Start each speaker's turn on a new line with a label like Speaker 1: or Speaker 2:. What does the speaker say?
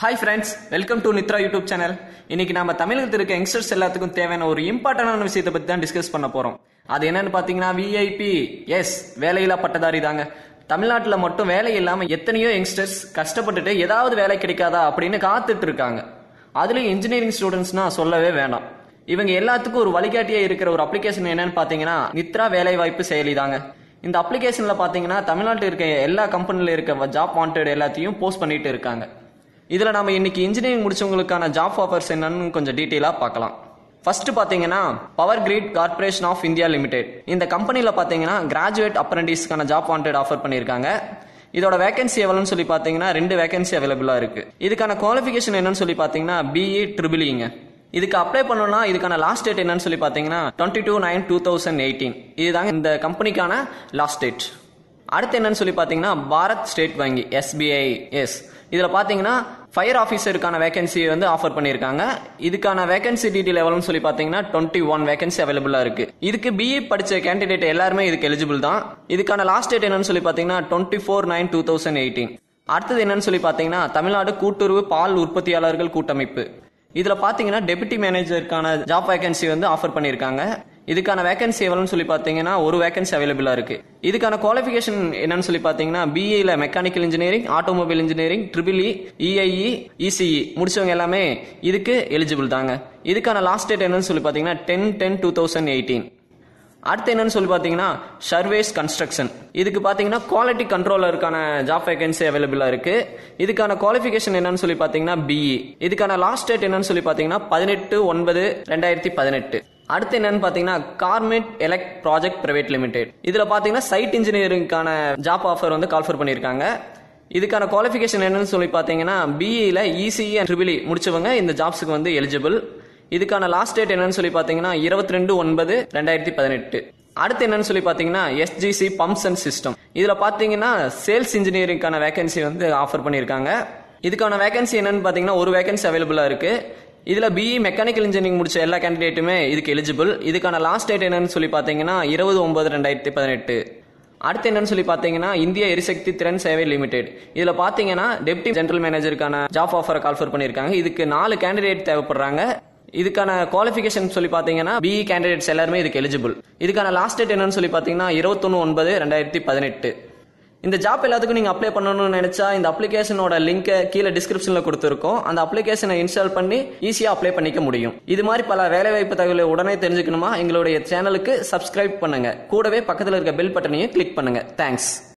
Speaker 1: Hi friends welcome to Nithra YouTube channel இன்னைக்கு நம்ம தமிழகத்தில் இருக்க யங்ஸ்டர்ஸ் எல்லாத்துக்கும் தேவையான ஒரு இம்பார்ட்டன்டான விஷயத்தை பற்றி தான் டிஸ்கஸ் பண்ண போகிறோம் அது என்னன்னு பார்த்தீங்கன்னா விஐபி எஸ் வேலையில்லா பட்டதாரி தாங்க. தமிழ்நாட்டில் மட்டும் வேலை இல்லாமல் எத்தனையோ யங்ஸ்டர்ஸ் கஷ்டப்பட்டுட்டு ஏதாவது வேலை கிடைக்காதா அப்படின்னு காத்துட்டு இருக்காங்க. அதுலேயும் இன்ஜினியரிங் ஸ்டூடெண்ட்ஸ்னா சொல்லவே வேண்டாம் இவங்க எல்லாத்துக்கும் ஒரு வழிகாட்டியாக இருக்கிற ஒரு அப்ளிகேஷன் என்னன்னு பார்த்தீங்கன்னா நித்ரா வேலை வாய்ப்பு செயலி தாங்க. இந்த அப்ளிகேஷன்ல பார்த்தீங்கன்னா தமிழ்நாட்டில் இருக்க எல்லா கம்பெனில இருக்க ஜாப் வாண்டட் எல்லாத்தையும் போஸ்ட் பண்ணிட்டு இருக்காங்க. இதில் நம்ம இன்னைக்கு இன்ஜினியரிங் முடிச்சவங்களுக்கான ஜாப் ஆஃபர்ஸ் என்னன்னு கொஞ்சம் டீட்டெயிலாக பார்க்கலாம். ஃபர்ஸ்ட் பார்த்தீங்கன்னா power grid corporation of India limited இந்த கம்பெனியில் பார்த்தீங்கன்னா கிராஜுவேட் அப்ரண்டிஸ்க்கான ஜாப் வாண்டட் ஆஃபர் பண்ணியிருக்காங்க. இதோட வேகன்சி எவ்வளோன்னு சொல்லி பார்த்தீங்கன்னா ரெண்டு வேகன்சி அவைலபிளாக இருக்கு. இதுக்கான குவாலிஃபிகேஷன் என்னன்னு சொல்லி பார்த்தீங்கன்னா பிஇ ட்ரிபிளிங்க e இதுக்கு அப்ளை பண்ணணும்னா இதுக்கான லாஸ்ட் டேட் என்னன்னு சொல்லி பார்த்தீங்கன்னா twenty two nine two thousand eighteen இதுதாங்க இந்த கம்பெனிக்கான லாஸ்ட் டேட் அடுத்து என்னன்னு சொல்லி பார்த்தீங்கன்னா பாரத் ஸ்டேட் வங்கி எஸ்பிஐ எஸ் இதில் பார்த்தீங்கன்னா ஃபயர் ஆஃபீஸருக்கான வேகன்சி வந்து ஆஃபர் பண்ணியிருக்காங்க. இதுக்கான வேகன்சி டீட்டெயில் எவ்வளோன்னு சொல்லி பார்த்தீங்கன்னா டுவெண்ட்டி ஒன் வேகன்சி அவைலபிளாக இருக்குது இதுக்கு பிஇ படித்த கேண்டிடேட் எல்லாருமே இதுக்கு எலிஜிபிள் தான். இதுக்கான லாஸ்ட் டேட் என்னன்னு சொல்லி பார்த்தீங்கன்னா twenty four nine two thousand eighteen அடுத்தது என்னன்னு சொல்லி பார்த்தீங்கன்னா தமிழ்நாடு கூட்டுறவு பால் உற்பத்தியாளர்கள் கூட்டமைப்பு. இதில் பார்த்தீங்கன்னா டெபுட்டி மேனேஜருக்கான ஜாப் வேகன்சி வந்து ஆஃபர் பண்ணியிருக்காங்க. இதுக்கான வேகன்சி எவ்வளோன்னு சொல்லி பார்த்தீங்கன்னா ஒரு வேகன்சி அவைலபிளாக இருக்கு. இதுக்கான குவாலிஃபிகேஷன் என்னன்னு சொல்லி பார்த்தீங்கன்னா பிஏல mechanical engineering automobile engineering triple E EIE ECE முடிச்சவங்க எல்லாமே இதுக்கு எலிஜிபிள் தாங்க. இதுக்கான லாஸ்ட் டேட் என்னன்னு சொல்லி பார்த்தீங்கன்னா ten ten two thousand eighteen அடுத்து என்னன்னு சொல்லி பார்த்தீங்கன்னா சர்வேஸ் கன்ஸ்ட்ரக்ஷன் இதுக்கு பார்த்தீங்கன்னா குவாலிட்டி கண்ட்ரோலருக்கான ஜாப் வேகன்சி அவைலபிளாக இருக்கு. இதுக்கான குவாலிஃபிகேஷன் என்னன்னு சொல்லி பார்த்தீங்கன்னா பிஇ இதுக்கான லாஸ்ட் டேட் என்னன்னு சொல்லி பார்த்தீங்கன்னா பதினெட்டு ஒன்பது ரெண்டாயிரத்தி பதினெட்டு. அடுத்து என்னன்னு பார்த்தீங்கன்னா கார்மெட் எலக்ட் ப்ராஜெக்ட் பிரைவேட் லிமிடெட் இதில் பார்த்தீங்கன்னா சைட் இன்ஜினியரிங்கான ஜாப் ஆஃபர் வந்து கால்ஃபர் பண்ணியிருக்காங்க. இதுக்கான குவாலிஃபிகேஷன் என்னன்னு சொல்லி பார்த்தீங்கன்னா பிஇல இசிஇ அண்ட் ட்ரிபிளி e முடிச்சவங்க இந்த ஜாப்ஸுக்கு வந்து எலிஜிபிள் இதுக்கான லாஸ்ட் டேட் என்னன்னு சொல்லி பார்த்தீங்கன்னா இருபத்தி ரெண்டு ஒன்பது ரெண்டாயிரத்தி பதினெட்டு. அடுத்து என்னன்னு சொல்லி பார்த்தீங்கன்னா எஸ்ஜிசி பம்ப்ஸ் அண்ட் சிஸ்டம் இதில் பார்த்தீங்கன்னா சேல்ஸ் இன்ஜினியரிங்கான வேகன்சி வந்து ஆஃபர் பண்ணியிருக்காங்க. இதுக்கான வேகன்சி என்னன்னு பார்த்தீங்கன்னா ஒரு வேகன்சி அவைலபிளாக இருக்கு. இதில் பிஇ மெக்கானிக்கல் இன்ஜினியரிங் முடிச்ச எல்லா கேண்டிடேட்டுமே இதுக்கு எலிஜிபிள் இதுக்கான லாஸ்ட் டேட் என்னன்னு சொல்லி பார்த்தீங்கன்னா இருபது ஒன்பது ரெண்டாயிரத்தி பதினெட்டு. அடுத்து என்னன்னு சொல்லி பார்த்தீங்கன்னா இந்திய எரிசக்தி திறன் சேவை லிமிடெட். இதில் பார்த்தீங்கன்னா டெப்டி ஜெனரல் மேனேஜருக்கான ஜாப் ஆஃபரை கால்ஃபர் பண்ணியிருக்காங்க. இதுக்கு நாலு கேண்டிடேட் தேவைப்படுறாங்க. இதுக்கான குவாலிஃபிகேஷன் சொல்லி பார்த்தீங்கன்னா பிஇ கேண்டிடேட்ஸ் எல்லாருமே இதுக்கு எலிஜிபிள் இதுக்கான லாஸ்ட் டேட் என்னன்னு சொல்லி பார்த்தீங்கன்னா இருபத்தொன்னு ஒன்பது ரெண்டாயிரத்தி பதினெட்டு. இந்த ஜாப் எல்லாத்துக்கும் நீங்கள் அப்ளை பண்ணணும்னு நினைச்சா இந்த அப்ளிகேஷனோட லிங்கை கீழே டிஸ்கிரிப்ஷனில் கொடுத்துருக்கோம். அந்த அப்ளிகேஷனை இன்ஸ்டால் பண்ணி ஈஸியாக அப்ளை பண்ணிக்க முடியும். இது மாதிரி பல வேலைவாய்ப்பு தகவலை உடனே தெரிஞ்சுக்கணுமா? எங்களுடைய சேனலுக்கு சப்ஸ்கிரைப் பண்ணுங்க. கூடவே பக்கத்தில் இருக்க பெல் பட்டனையும் கிளிக் பண்ணுங்க. தேங்க்ஸ்